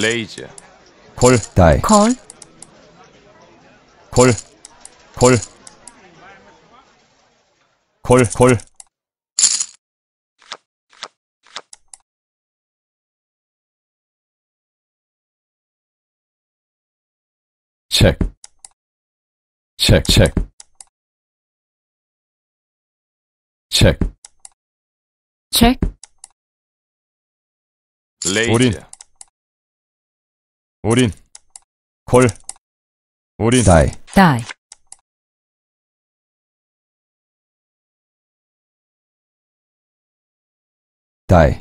레이즈 콜, 다이, 콜, 콜, 콜, 콜, 콜, 체크, 체크, 체크, 체크, 체크, 레이즈 올인. 올인, 콜, 올인, 다이, 다이, 다이,